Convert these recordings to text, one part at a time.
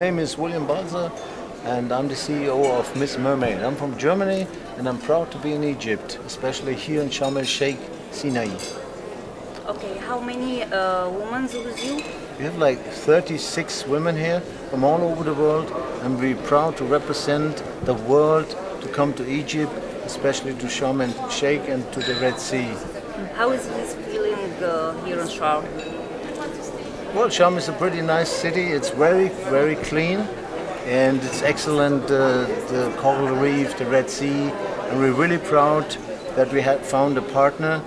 My name is William Balser and I'm the CEO of Miss Mermaid. I'm from Germany and I'm proud to be in Egypt, especially here in Sharm el Sheikh, Sinai. Okay, how many uh, women with you? We have like 36 women here from all over the world and we're proud to represent the world to come to Egypt, especially to Sharm el Sheikh and to the Red Sea. How is this feeling uh, here in Sharm? Well, Sharm is a pretty nice city. It's very, very clean, and it's excellent. Uh, the coral reef, the Red Sea, and we're really proud that we have found a partner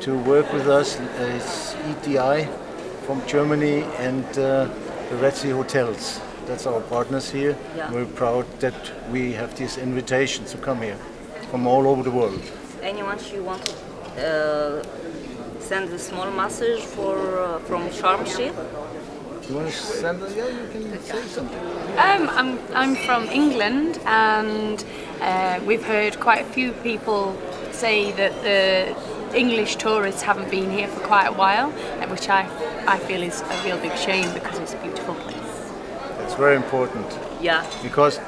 to work with us. Uh, it's ETI from Germany and uh, the Red Sea Hotels. That's our partners here. Yeah. We're proud that we have these invitations to come here from all over the world. Anyone you want to uh, send a small message for uh, from Sharm Sheikh? You want to send us? Yeah, you can say something. Um, I'm, I'm from England and uh, we've heard quite a few people say that the English tourists haven't been here for quite a while, uh, which I, I feel is a real big shame because it's a beautiful place. It's very important. Yeah. because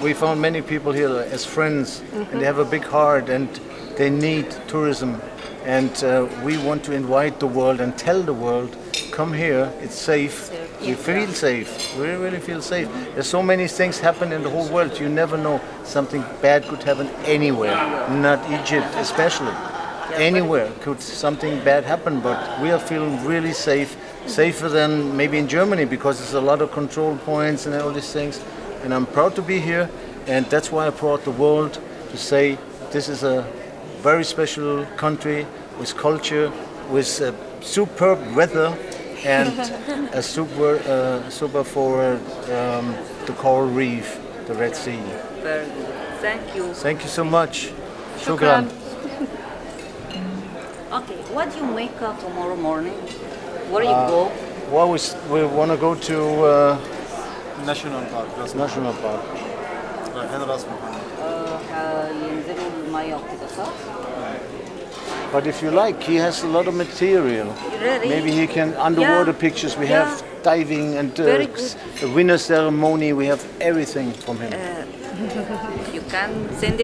we found many people here as friends and they have a big heart and they need tourism. And uh, we want to invite the world and tell the world come here it's safe. We feel safe. We really feel safe. There's so many things happen in the whole world. You never know. Something bad could happen anywhere. Not egypt especially. Anywhere could something bad happen but we are feeling really safe. Safer than maybe in germany because there's a lot of control points and all these things and i'm proud to be here and that's why i brought the world to say this is a very special country with culture with uh, superb weather and a super uh, super for um, the coral reef the red sea Very good. Thank you. thank you so much Shukran. Okay, what do you make uh, tomorrow morning? Where do you go? well we, we want to go to uh, ناشونال بارك راس national park رايحين راس محمد آه، هينزلوا المية وكده صح؟ But if you like, he has a lot of material. Really? Maybe he can underwater Yeah. pictures. We Yeah. have diving and uh, Very good. the winner ceremony. We have everything from him. You can send